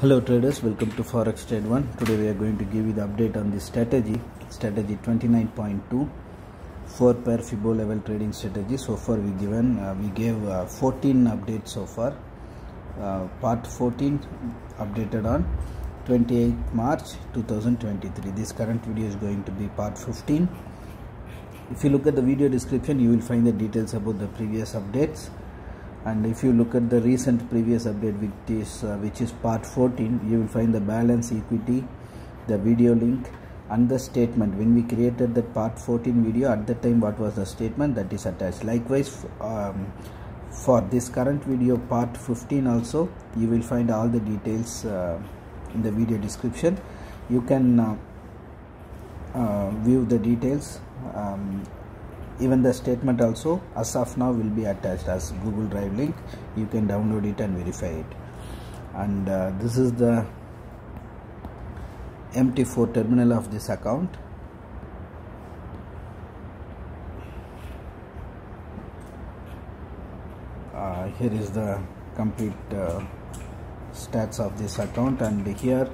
Hello traders, welcome to Forex Trade 1. Today we are going to give you the update on the strategy, strategy 29.2, 4 pair Fibo level trading strategy. So far we given, uh, we gave uh, 14 updates so far. Uh, part 14 updated on 28 March 2023. This current video is going to be part 15. If you look at the video description, you will find the details about the previous updates and if you look at the recent previous update which is uh, which is part 14 you will find the balance equity the video link and the statement. When we created the part 14 video at that time what was the statement? That is attached. Likewise um, for this current video part 15 also you will find all the details uh, in the video description. You can uh, uh view the details um, even the statement also as of now will be attached as google drive link. You can download it and verify it. And uh, this is the mt4 terminal of this account. Uh, here is the complete uh, stats of this account. And here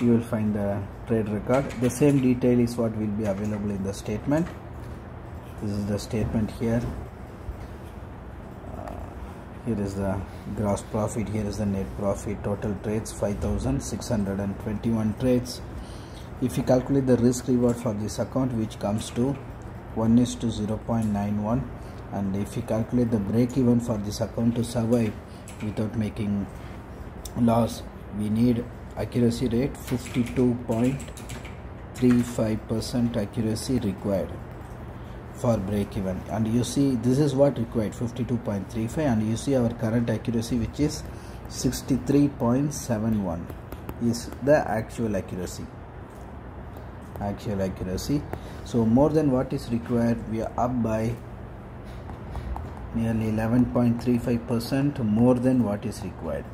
you will find the trade record. The same detail is what will be available in the statement this is the statement here. Uh, here is the gross profit. Here is the net profit. Total trades 5621 trades. If you calculate the risk reward for this account which comes to 1 is to 0.91 and if you calculate the break even for this account to survive without making loss we need accuracy rate 52.35 percent accuracy required for break even. And you see this is what required 52.35 and you see our current accuracy which is 63.71 is the actual accuracy. Actual accuracy. So more than what is required we are up by nearly 11.35 percent more than what is required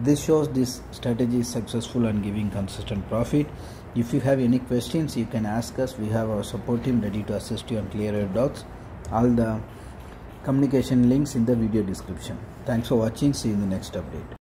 this shows this strategy is successful and giving consistent profit. If you have any questions you can ask us. We have our support team ready to assist you and clear your doubts. All the communication links in the video description. Thanks for watching. See you in the next update